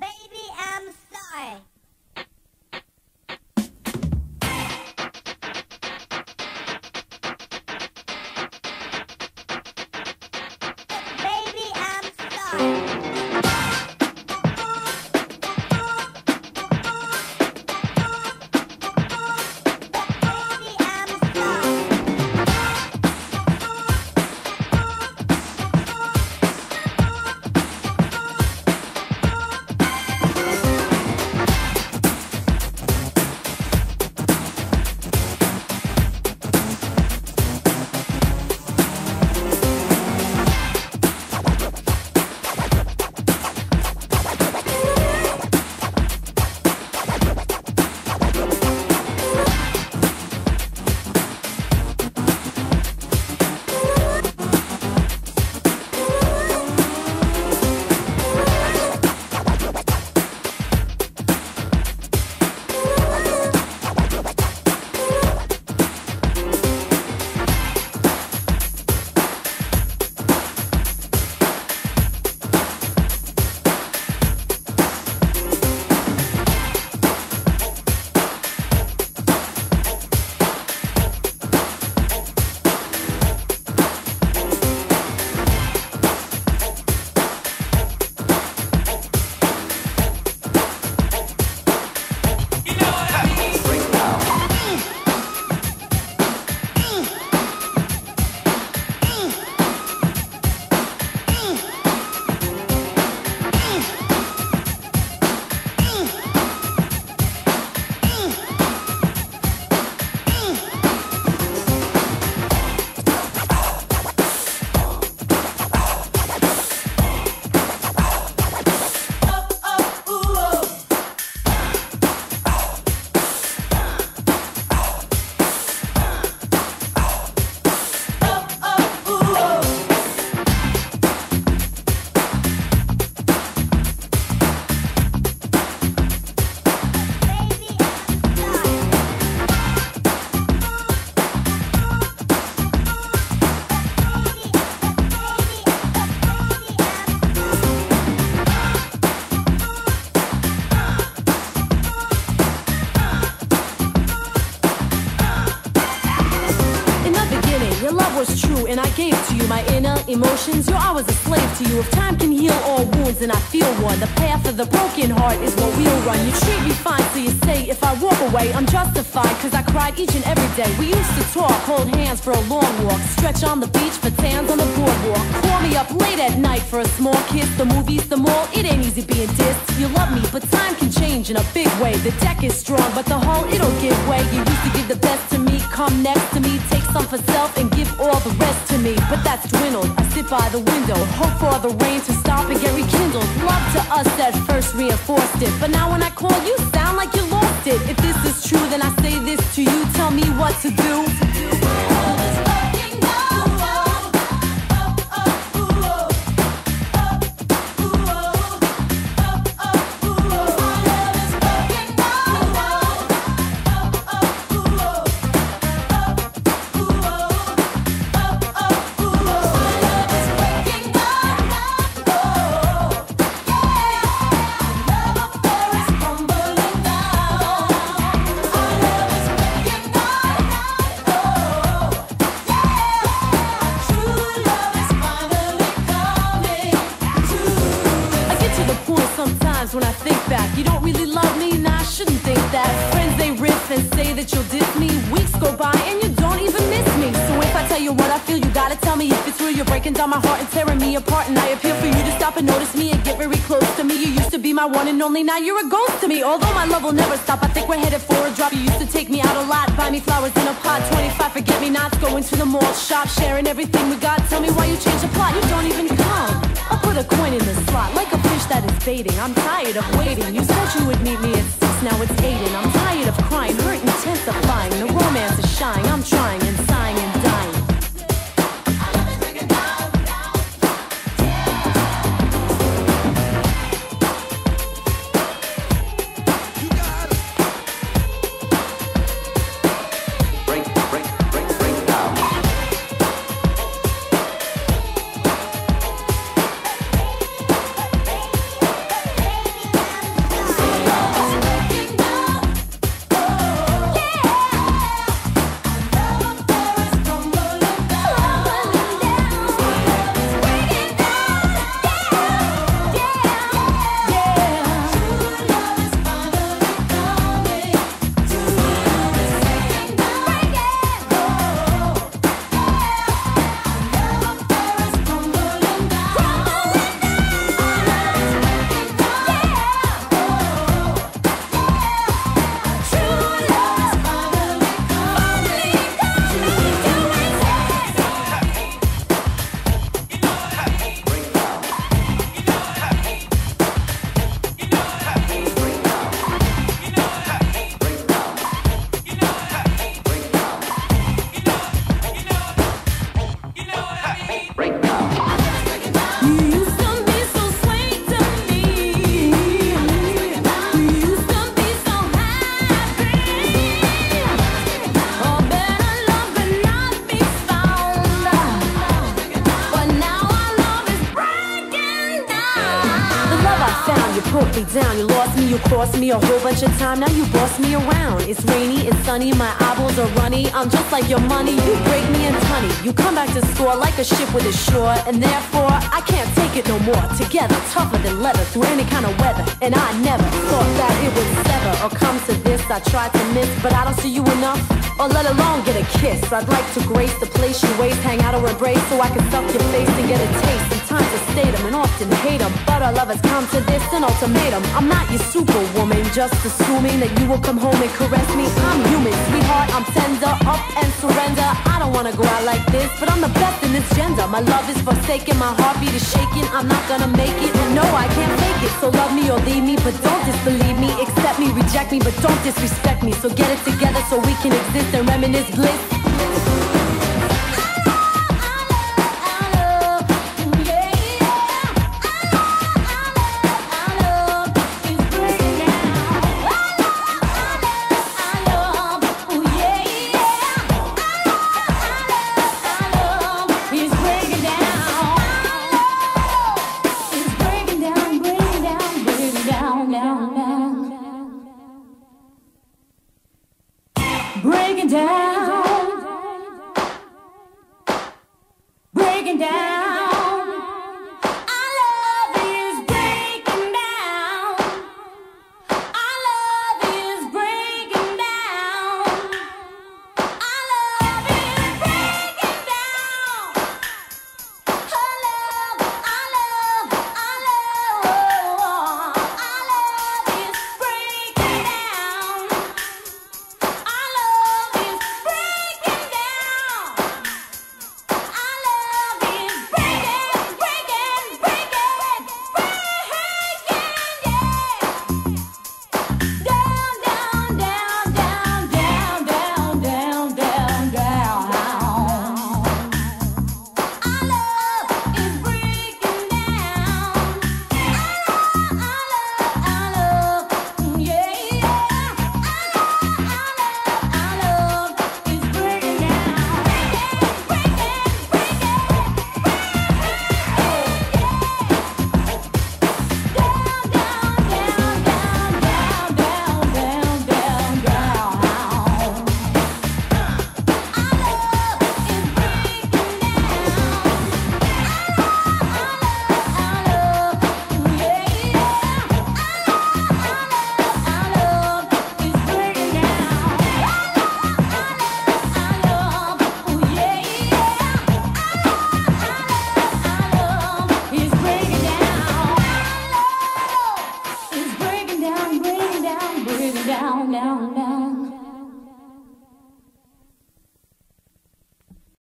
baby, I'm sorry. Baby, I'm sorry. Was true, and I gave to you my inner emotions. You're always a slave to you. If time can heal all wounds, and I feel one, the path of the broken heart is what we'll run. You treat me fine, so you say if I walk away, I'm justified, cause I cried each and every day. We used to talk, hold hands for a long walk, stretch on the beach for tans on the boardwalk. Call me up late at night for a small kiss. The movies, the mall, it ain't easy being dissed. You love me, but time can change in a big way. The deck is strong, but the hull, it'll give way. You used to give the best to me, come next to me, take some for self and give all the rest to me. But that's dwindled. I sit by the window, hope for the rain to stop and get rekindled. Love to us that first reinforced it, but now when I call you, sound like you lost it. If this is true, then I say this to you. Tell me what to do. And say that you'll diss me. Weeks go by and you don't even miss me. So if I tell you what I feel, you gotta tell me if it's real. You're breaking down my heart and tearing me apart. And I appeal for you to stop and notice me and get very close to me. You used to be my one and only, now you're a ghost to me. Although my love will never stop, I think we're headed for a drop. You used to take me out a lot, buy me flowers in a pot. 25 forget me nots, going to the mall, shop, sharing everything we got. Tell me why you changed the plot, you don't even come. I'll put a coin in the slot, like a fish that is baiting. I'm tired of waiting. You said you would meet me at six, now it's eight, and I'm tired of I'm trying broke me down. You lost me, you crossed me a whole bunch of time. Now you boss me around. It's rainy, it's sunny, my eyeballs are runny. I'm just like your money. You break me and honey. You come back to score like a ship with a shore, and therefore I can't take it no more. Together, tougher than leather through any kind of weather. And I never thought that it would sever or come to this. I tried to miss, but I don't see you enough. Or let alone get a kiss. I'd like to grace the place you waste, hang out or embrace, so I can suck your face and get a taste. Sometimes I state 'em and often hate 'em, but our love has come to this an ultimatum. I'm not your superwoman, just assuming that you will come home and caress me. I'm human, sweetheart. I'm tender, up and surrender. I don't wanna go out like this, but I'm the best in this gender. My love is forsaken, my heartbeat is shaking. I'm not gonna make it, and no, I can't fake it. So love me or leave me, but don't disbelieve me. Accept me, reject me, but don't disrespect me. So get it together so we can exist and reminisce bliss. Down.